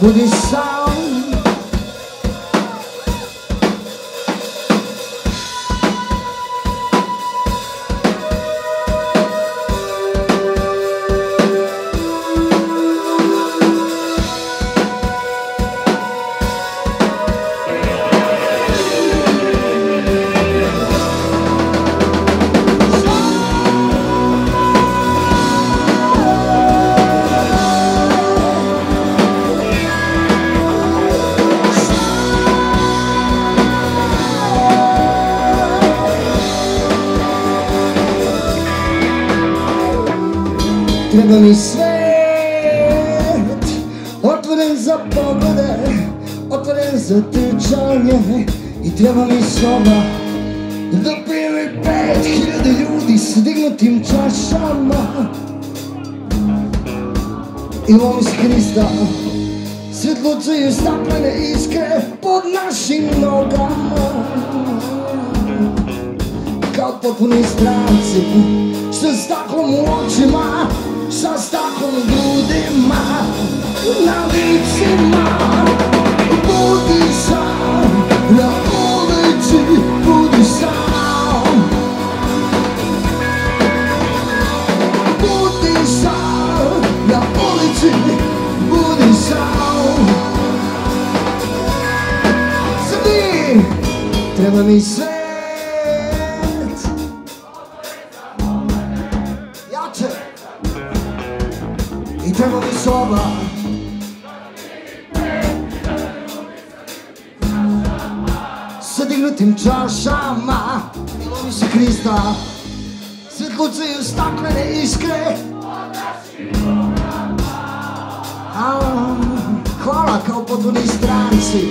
budi sam Treba mi svet Otvoren za poglede Otvoren za trčanje I treba mi soba Da dopijem i pet hiljade ljudi S dignutim čašama. I lomi se Hrista Svetlucaju staklene iskre Pod našim nogama. Kao potpuni stranci Sa staklom u očima Sa staklom u grudima Na licima. Budi sam Na ulici Budi sam. Budi sam Na ulici Budi sam. Svi Treba mi svet I treba mi soba Sa dignutim čašama Milovi se Hrista Svetlucaju staklene iskre. Hvala kao potpuni stranci.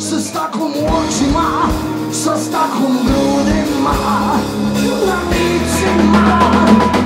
Sa staklom u očima Sa staklom u grudima Na licima